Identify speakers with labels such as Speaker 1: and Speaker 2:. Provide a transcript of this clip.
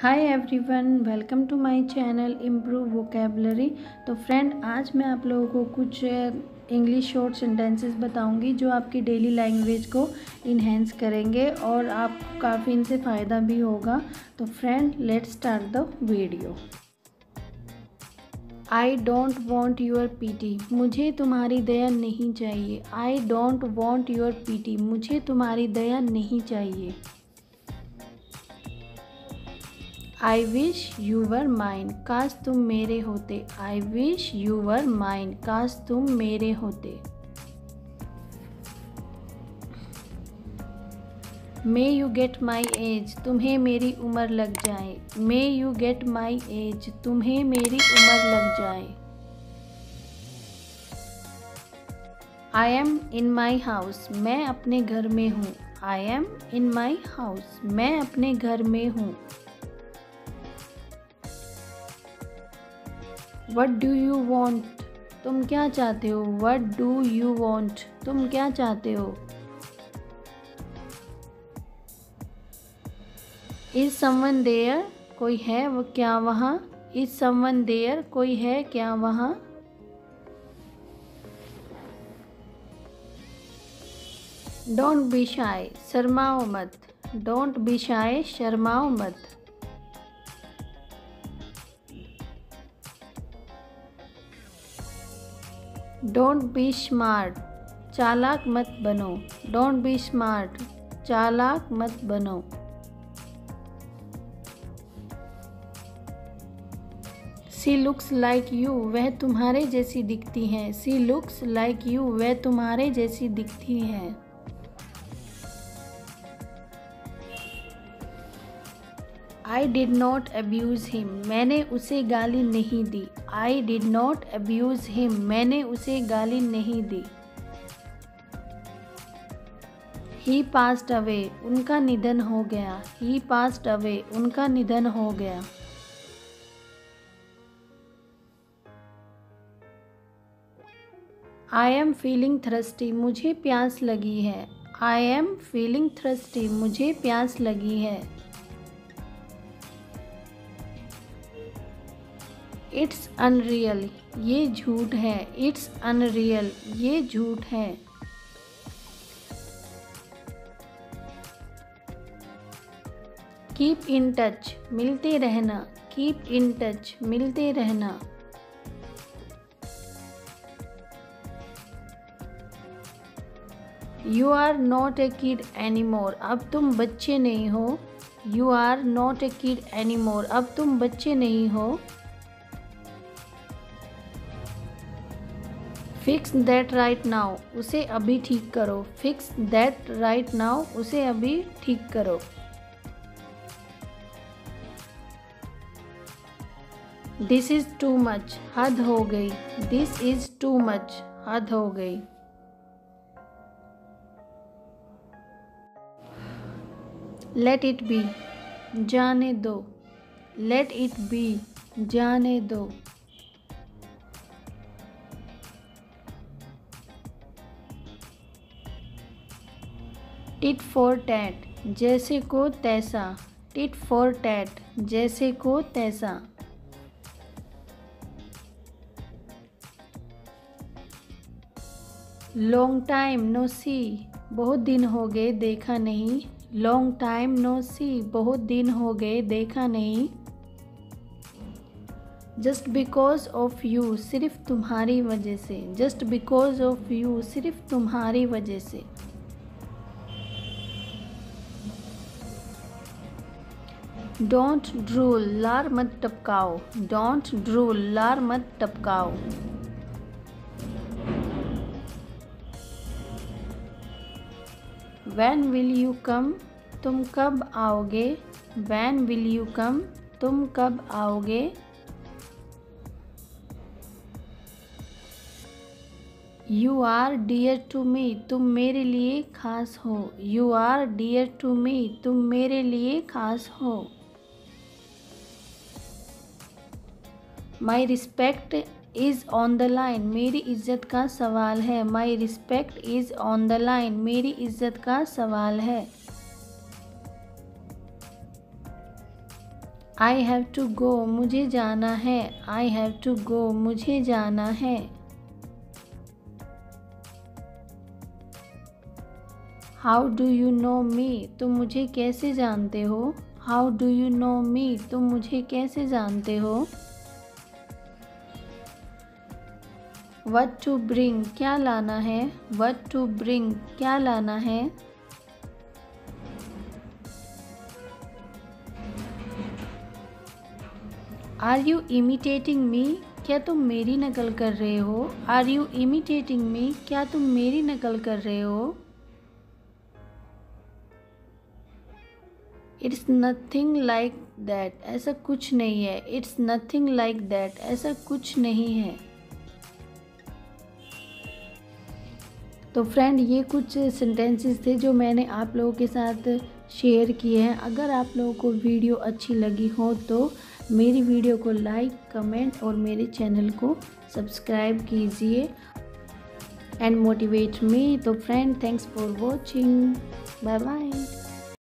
Speaker 1: Hi everyone welcome to my channel improve vocabulary तो friend आज मैं आप लोगों को कुछ इंग्लिश शॉर्ट सेंटेंसेस बताऊँगी जो आपकी डेली लैंग्वेज को इन्हेंस करेंगे और आपको काफ़ी इनसे फ़ायदा भी होगा। तो friend let's start the video I don't want your pity मुझे तुम्हारी दया नहीं चाहिए। I don't want your pity मुझे तुम्हारी दया नहीं चाहिए। I wish you were mine काश तुम मेरे होते। I wish you were mine काश तुम मेरे होते। May you get my age तुम्हें मेरी उम्र लग जाए। May you get my age तुम्हें मेरी उम्र लग जाए। I am in my house मैं अपने घर में हूँ। I am in my house मैं अपने घर में हूँ। वट डू यू वॉन्ट तुम क्या चाहते हो? वट डू यू वॉन्ट तुम क्या चाहते हो? इज़ समवन देयर कोई है वो क्या वहाँ? इज़ समवन देयर कोई है क्या वहाँ? डोंट बी शाय शर्माओ मत। डोंट बी शाय शर्माओ मत। डोंट बी स्मार्ट, चालाक मत बनो। डोंट बी स्मार्ट, चालाक मत बनो। सी लुक्स लाइक यू, वह तुम्हारे जैसी दिखती हैं। सी लुक्स लाइक यू, वह तुम्हारे जैसी दिखती हैं। I did not abuse him मैंने उसे गाली नहीं दी। I did not abuse him मैंने उसे गाली नहीं दी। ही पास्ट अवे उनका निधन हो गया। ही पास्ट अवे उनका निधन हो गया। आई एम फीलिंग थ्रस्टी मुझे प्यास लगी है। आई एम फीलिंग थ्रस्टी मुझे प्यास लगी है। इट्स अनरियल ये झूठ है. इट्स अनरियल ये झूठ है. कीप इन टच मिलते रहना. कीप इन टच मिलते रहना. You are not a kid any more अब तुम बच्चे नहीं हो. You are not a kid any more अब तुम बच्चे नहीं हो. फिक्स दैट राइट नाउ उसे अभी ठीक करो। फिक्स दैट राइट नाउ उसे अभी ठीक करो। दिस इज़ टू मच हद हो गई। दिस इज़ टू मच हद हो गई। लेट इट बी जाने दो। लेट इट बी जाने दो। टिट फॉर टैट, जैसे को तैसा। टिट फॉर टैट, जैसे को तैसा। लॉन्ग टाइम नो सी, बहुत दिन हो गए देखा नहीं। लॉन्ग टाइम नो सी, बहुत दिन हो गए देखा नहीं। जस्ट बिकॉज़ ऑफ़ यू, सिर्फ़ तुम्हारी वजह से। जस्ट बिकॉज़ ऑफ़ यू, सिर्फ़ तुम्हारी वजह से। डोंट ड्रूल, लार मत टपकाओ। डोंट ड्रूल, लार मत टपकाओ। वैन विल यू कम तुम कब आओगे? वैन विल यू कम तुम कब आओगे? You are dear to me तुम मेरे लिए खास हो। You are dear to me तुम मेरे लिए खास हो। My respect is on the line मेरी इज़्ज़त का सवाल है। My respect is on the line मेरी इज़्ज़त का सवाल है। आई हैव टू गो मुझे जाना है। आई हैव टू गो मुझे जाना है। How do you know me तुम मुझे कैसे जानते हो? How do you know me तुम मुझे कैसे जानते हो? वट टू ब्रिंग क्या लाना है? वट टू ब्रिंग क्या लाना है? आर यू इमिटेटिंग मी क्या तुम मेरी नकल कर रहे हो? आर यू इमिटेटिंग मी क्या तुम मेरी नकल कर रहे हो? इट्स नथिंग लाइक दैट ऐसा कुछ नहीं है. इट्स नथिंग लाइक दैट ऐसा कुछ नहीं है. तो फ्रेंड ये कुछ सेंटेंसेस थे जो मैंने आप लोगों के साथ शेयर किए हैं। अगर आप लोगों को वीडियो अच्छी लगी हो तो मेरी वीडियो को लाइक कमेंट और मेरे चैनल को सब्सक्राइब कीजिए एंड मोटिवेट मी तो friend thanks for watching bye bye